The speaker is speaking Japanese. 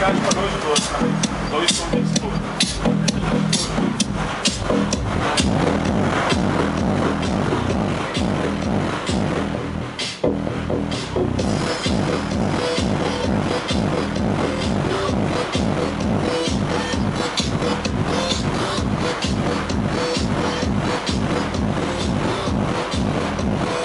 Ficharem com dois dois, cara. Dois contestores. Thank